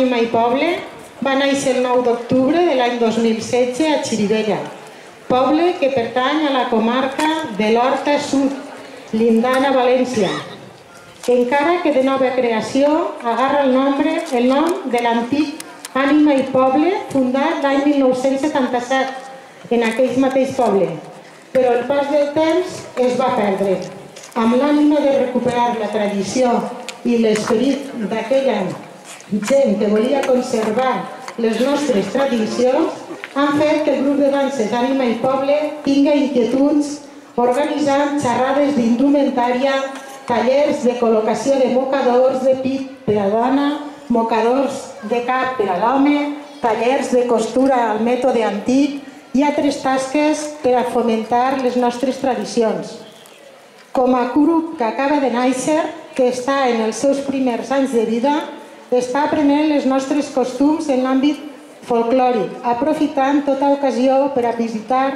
Ànima i Poble va néixer el 9 d'octubre de l'any 2016 a Xirivella, poble que pertany a la comarca de l'Horta Sud, lindana València, que encara que de nova creació agarra el, nombre, el nom de l'antic Ànima i Poble fundat l'any 1977 en aquell mateix poble. Però el pas del temps es va perdre. Amb l'ànima de recuperar la tradició i l'esperit d'aquella gent que volia conservar les nostres tradicions han fet que el grup de danses Ànima i Poble tinga inquietuds organitzant xerrades d'indumentària, tallers de col·locació de mocadors de pit per a dona, mocadors de cap per a l'home, tallers de costura al mètode antic i altres tasques per a fomentar les nostres tradicions. Com a grup que acaba de néixer, que està en els seus primers anys de vida, està aprenent els nostres costums en l'àmbit folclòric, aprofitant tota ocasió per a visitar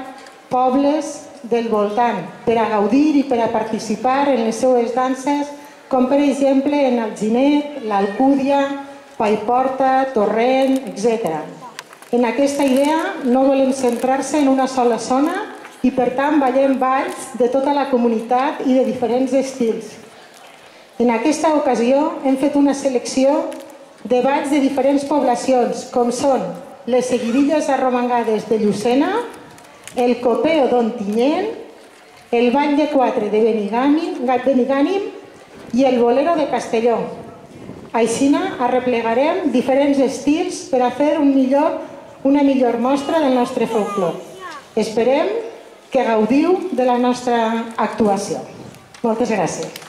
pobles del voltant, per a gaudir i per a participar en les seues danses, com per exemple en el Ginet, l'Alcúdia, Paiporta, Torrent, etc. En aquesta idea no volem centrar-se en una sola zona i per tant ballem balls de tota la comunitat i de diferents estils. En aquesta ocasió hem fet una selecció de balls de diferents poblacions, com són les seguidilles arromangades de Llucena, el copeo d'Ontinyent, el ball de quatre de Benigànim i el bolero de Castelló. Aixina arreplegarem diferents estils per a fer un millor, una millor mostra del nostre folclore. Esperem que gaudiu de la nostra actuació. Moltes gràcies.